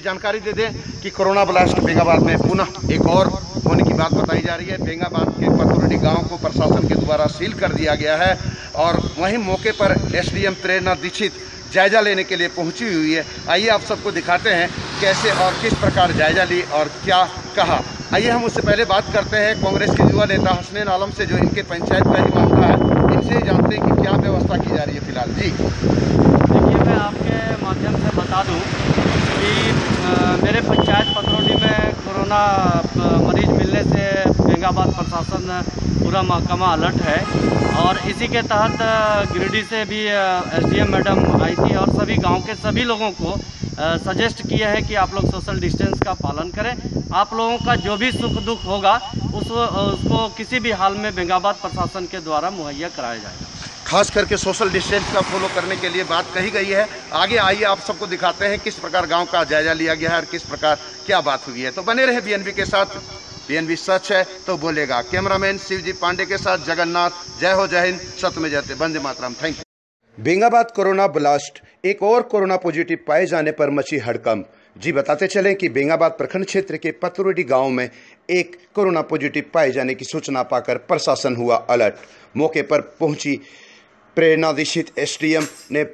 जी जानकारी दे दें कि कोरोना ब्लास्ट बेंगाबाद में पुनः एक और होने की बात बताई जा रही है। बेंगाबाद के पतुरडी गाँव को प्रशासन के द्वारा सील कर दिया गया है और वहीं मौके पर एसडीएम प्रेरणा दीक्षित जायजा लेने के लिए पहुँची हुई है। आइए आप सबको दिखाते हैं कैसे और किस प्रकार जायजा ली और क्या कहा। आइए हम उससे पहले बात करते हैं कांग्रेस के युवा नेता हसनैन आलम से, जो इनके पंचायत का ही मामला है। इनसे जानते हैं कि क्या व्यवस्था की जा रही है फ़िलहाल। जी। देखिए, मैं आपके माध्यम से बता दूँ कि अ, मेरे पंचायत पतरौली में कोरोना मरीज़ मिलने से बेंगाबाद प्रशासन पूरा महकमा अलर्ट है। और इसी के तहत गिरिडीह से भी एसडीएम मैडम आई थी और सभी गाँव के सभी लोगों को सजेस्ट किया है कि आप लोग सोशल डिस्टेंस का पालन करें। आप लोगों का जो भी सुख दुख होगा, उस उसको किसी भी हाल में बेंगाबाद प्रशासन के द्वारा मुहैया कराया जाएगा। खास करके सोशल डिस्टेंस का फॉलो करने के लिए बात कही गई है। आगे आइए, आप सबको दिखाते हैं किस प्रकार गाँव का जायजा लिया गया है और किस प्रकार क्या बात हुई है। तो बने रहे बीएनबी के साथ। बीएनबी सच है तो बोलेगा। कैमरामैन शिवजी पांडे के साथ जगन्नाथ। जय हो, जय हिंद। सत्य में जयते। वंदे मातरम। Thank you Bengabad corona blast. एक और कोरोना पॉजिटिव पाए जाने पर मची हड़कंप। जी बताते चलें कि बेंगाबाद प्रखंड क्षेत्र के पतुरडी गाँव में एक कोरोना पॉजिटिव पाए जाने की सूचना पाकर प्रशासन हुआ अलर्ट। मौके पर पहुँची प्रेरणा दीक्षित एसडीएम ने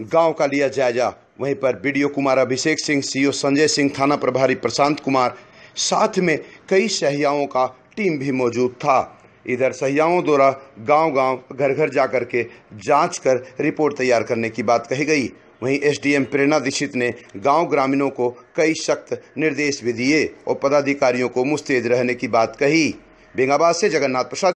गाँव का लिया जायजा। वहीं पर बीडीओ कुमार अभिषेक सिंह सीओ संजय सिंह, थाना प्रभारी प्रशांत कुमार, साथ में कई सहियाओं का टीम भी मौजूद था। इधर सहियाओं द्वारा गांव-गांव, घर-घर जाकर के जाँच कर रिपोर्ट तैयार करने की बात कही गई। वहीं एसडीएम प्रेरणा दीक्षित ने गाँव ग्रामीणों को कई सख्त निर्देश भी दिए और पदाधिकारियों को मुस्तैद रहने की बात कही। बेंगाबाद से जगन्नाथ प्रसाद